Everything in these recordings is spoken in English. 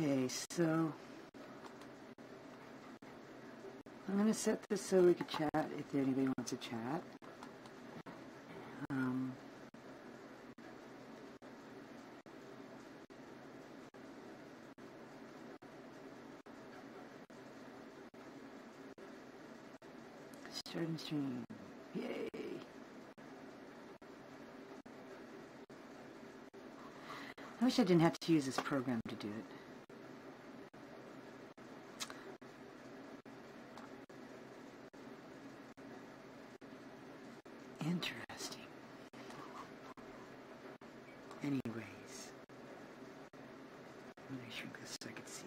Okay, so I'm going to set this so we can chat if anybody wants to chat. Um, starting stream. Yay. I wish I didn't have to use this program to do it. Anyways, let me shrink this so I can see.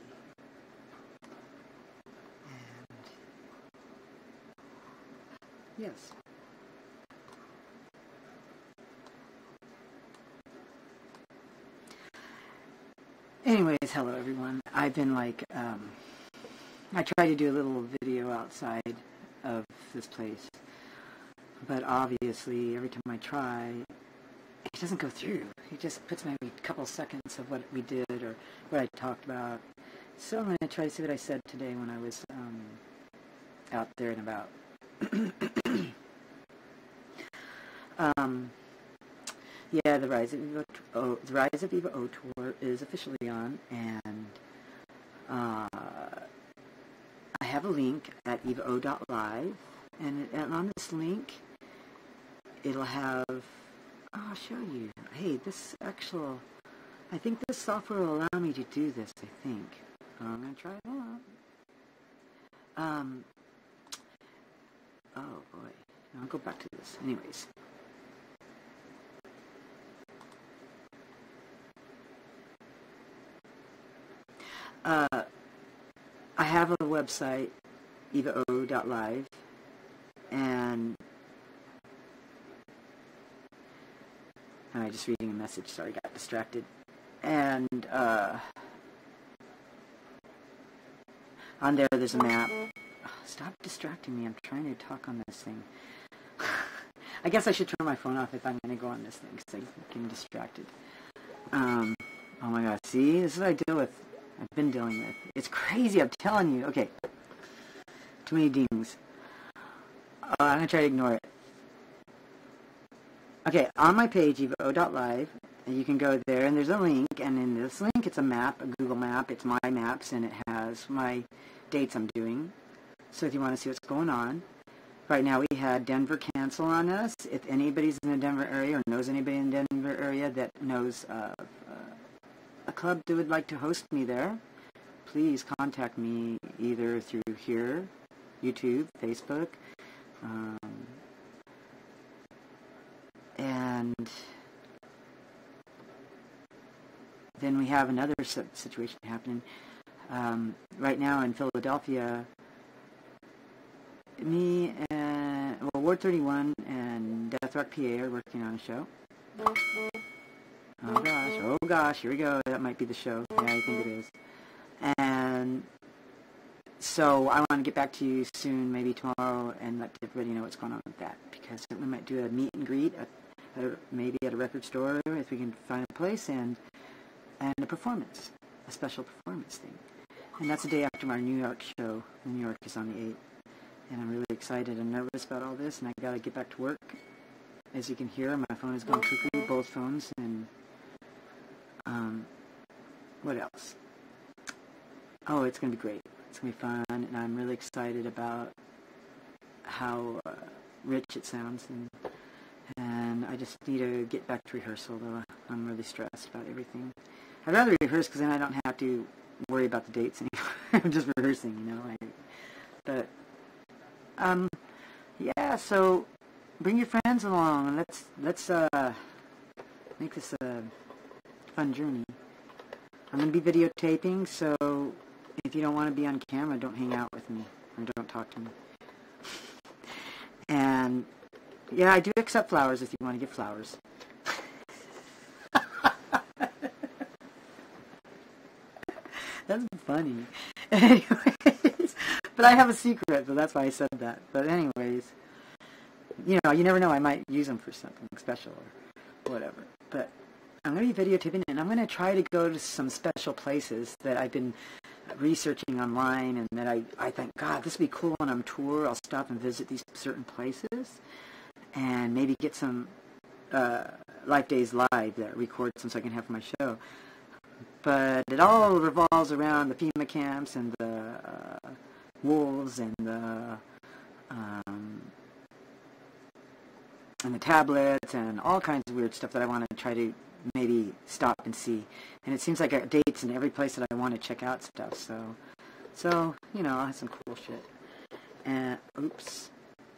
And yes. Anyways, hello everyone. I've been like, um, I try to do a little video outside of this place, but obviously every time I try, it doesn't go through. It just puts maybe a couple seconds of what we did or what I talked about. So I'm going to try to see what I said today when I was um, out there and about. um, yeah, the Rise of oh, the Rise of Eva O tour is officially on, and uh, I have a link at evao.live, and, and on this link, it'll have. I'll show you. Hey, this actual. I think this software will allow me to do this. I think. I'm gonna try it out. Um. Oh boy. I'll go back to this. Anyways. Uh, I have a website, evao.live, and I'm just reading a message. Sorry, got distracted. And uh, on there, there's a map. Oh, stop distracting me. I'm trying to talk on this thing. I guess I should turn my phone off if I'm going to go on this thing because I'm getting distracted. Um, oh my god, see? This is what I deal with. I've been dealing with. It's crazy, I'm telling you. Okay. Too many dings. Uh, I'm going to try to ignore it. Okay, on my page, evao.live, you can go there, and there's a link, and in this link, it's a map, a Google map. It's my maps, and it has my dates I'm doing. So if you want to see what's going on. Right now, we had Denver cancel on us. If anybody's in the Denver area or knows anybody in the Denver area that knows uh, a club that would like to host me there, please contact me either through here, YouTube, Facebook, um, then we have another situation happening um, right now in Philadelphia. Me and well, Ward 31 and Death Rock PA are working on a show. Oh gosh, oh gosh, here we go. That might be the show. Yeah, I think it is. And so I want to get back to you soon, maybe tomorrow, and let everybody know what's going on with that. Because we might do a meet and greet, at, maybe at a record store if we can find a place, and and a performance, a special performance thing. And that's the day after our New York show. New York is on the 8th. And I'm really excited and nervous about all this, and I got to get back to work. As you can hear, my phone is going cuckoo, both phones, and um, what else? Oh, it's going to be great. It's going to be fun, and I'm really excited about how uh, rich it sounds, and and I just need to get back to rehearsal. Though I'm really stressed about everything. I'd rather rehearse because then I don't have to worry about the dates anymore. I'm just rehearsing, you know. But um, yeah. So bring your friends along, and let's let's uh, make this a fun journey. I'm to be videotaping, so if you don't want to be on camera, don't hang out with me or don't talk to me. and yeah, I do accept flowers if you want to get flowers. That's funny. Anyways, but I have a secret, so that's why I said that. But anyways, you know, you never know. I might use them for something special or whatever. But I'm going to be videotaping and I'm going to try to go to some special places that I've been researching online and that I, I think, God, this would be cool when I'm tour. I'll stop and visit these certain places and maybe get some uh, Life Days Live that record some so I can have for my show. But it all revolves around the FEMA camps and the uh, wolves and the um, and the tablets and all kinds of weird stuff that I want to try to maybe stop and see. And it seems like I got dates in every place that I want to check out stuff. So, so you know, I have some cool shit. And oops,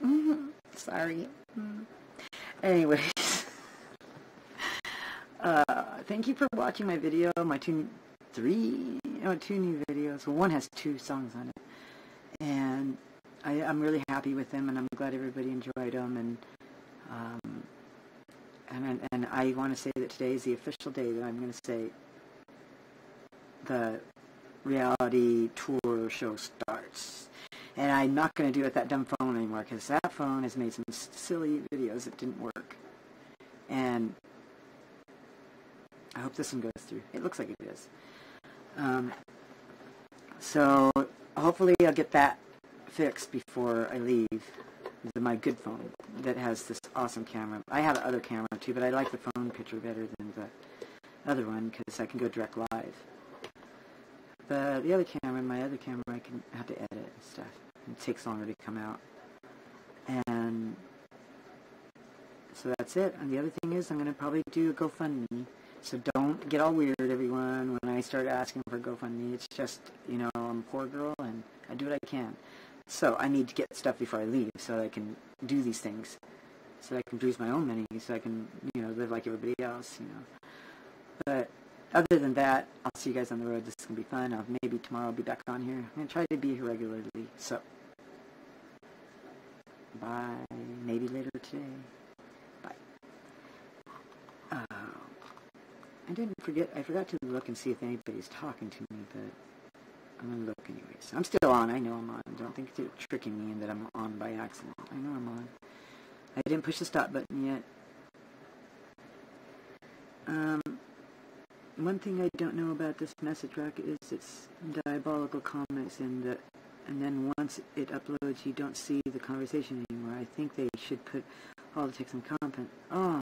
mm-hmm. sorry. Mm. Anyways, uh, thank you for watching my video. My two, three, oh, two new videos. Well, one has two songs on it, and I, I'm really happy with them, and I'm glad everybody enjoyed them. And um, and, and I want to say that today is the official day that I'm going to say the reality tour show starts. And I'm not going to do it with that dumb phone anymore because that phone has made some silly videos that didn't work. And hope this one goes through. It looks like it is. Um, so hopefully I'll get that fixed before I leave my good phone that has this awesome camera. I have other camera too, but I like the phone picture better than the other one because I can go direct live. But the other camera, my other camera, I can have to edit and stuff. It takes longer to come out. And so that's it. And the other thing is I'm going to probably do a GoFundMe. So don't get all weird, everyone, when I start asking for GoFundMe. It's just, you know, I'm a poor girl and I do what I can. So I need to get stuff before I leave so I can do these things. So I can produce my own money so I can, you know, live like everybody else, you know. But other than that, I'll see you guys on the road. This is going to be fun. I'll, maybe tomorrow I'll be back on here. I'm going to try to be here regularly. So, bye. Maybe later today. Bye. Uh, I didn't forget, I forgot to look and see if anybody's talking to me, but I'm going to look anyways. I'm still on. I know I'm on. Don't think you're tricking me and that I'm on by accident. I know I'm on. I didn't push the stop button yet. Um, one thing I don't know about this message rack is it's diabolical comments and the, and then once it uploads you don't see the conversation anymore. I think they should put all the text and content. Oh.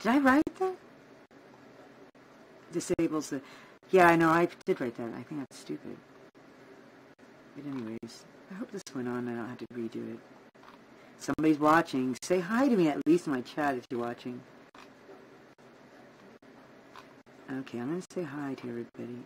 Did I write that? Disables the yeah, I know, I did write that. I think that's stupid. But anyways, I hope this went on I don't have to redo it. Somebody's watching. Say hi to me at least in my chat if you're watching. Okay, I'm going to say hi to everybody.